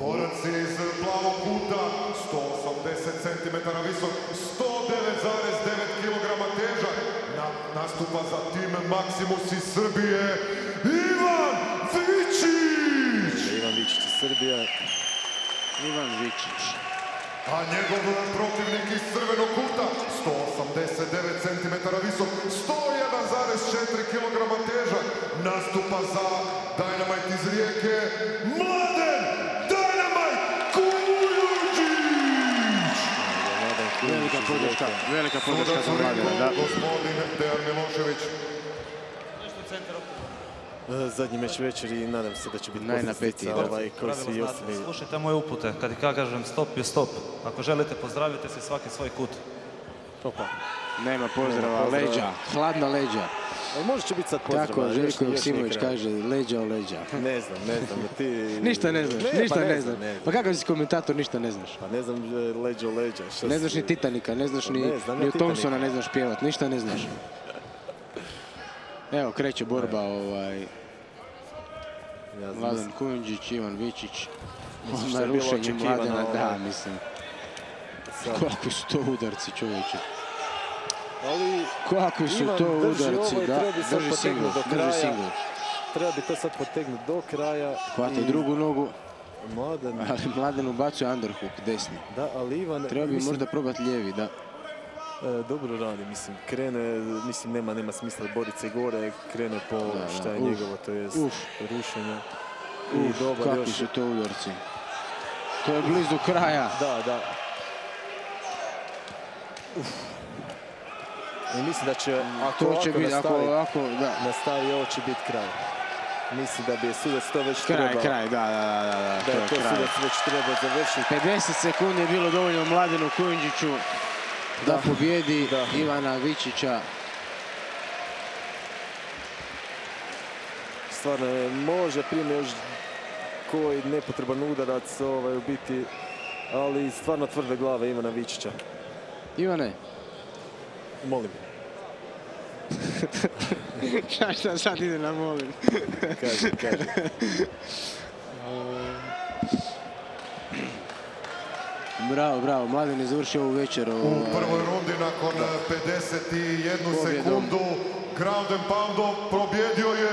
Borac iz plavog kuta, 180 cm visok, 109,9 kg težak. Na- nastupa za tim Maximus iz Srbije, Ivan Vičić! Ivan Vičić iz Srbije. Ivan Vičić. A njegov protivnik iz crvenog kuta, 189 cm visok, 101,4 kg težak. Nastupa za Dynamite iz Rijeke, Mladen podrška, velika podrška za Mladena, da. gospodin Dejan Milošević. Zadnji meč večeri i nadam se da će biti Najnapetiji, ovaj, koji Pravilo svi ostali. Slušajte moje upute, kad ja kažem stop je stop. Ako želite pozdravite se svaki svoj kut. Opa. Nema pozdrava, Nema pozdrava. leđa, hladna leđa. Ali možda će biti sad pozdrava. Tako Željko Joksimović kaže, leđa o leđa. Ne znam, ne znam. Ti... Ništa ne znaš, Ne, ništa pa ne znaš. znam, ne Pa znam. kakav si komentator, ništa ne znaš. Pa ne znam e, leđa o leđa. šta Ne si- znaš ni Titanika, ne znaš ni, Ne znam ni. Thompsona ne znaš pjevat, ništa ne znaš. Evo, kreće borba, ovaj, Ja znam, Mladen Kujundžić, Ivan Vičić. Mislim, što je bilo očekivano, da, mislim. Kakvi su to udarci, čovječe. Ali Kakvi su Ivan to drži udarci, ovo i da. treba bi sad Drži do drži kraja. single. treba bi to sad potegnuti do kraja. Hvata i drugu nogu, Mladen, ali Mladen ubacuje underhook, desni. da, ali Ivan... Treba bi mislim, možda probati lijevi, da. e, dobro radi, mislim, krene, mislim, nema, nema smisla boriti se gore, krene po da. šta je Uf, njegovo, to uf. rušenje. I Uf, dobar kakvi još. su to udarci. To je blizu kraja. Da, da. Uf. I mislim da će, ako To će ovako biti, ako nastavi, ovako, da. nastavi, ovo će biti kraj. Mislim da bi je sudac to već Kraj, trebao. kraj, da, da, da, da, da, je to kraj. sudac već trebao završiti. 50 sekundi je bilo dovoljno Mladenu Kujundžiću da, Da. pobjedi Da. Ivana Vičića. Stvarno može prime još koji nepotreban udarac ovaj, u biti, ali stvarno tvrde glave Ivana Vičića. Ivane, Molim, šta šta sad ide na molim? kaže, kaže. Bravo, bravo, Mladen je završio ovu večer. U ovaj, prvoj rundi nakon 51 Pobjedom. sekundu ground and poundom probjedio je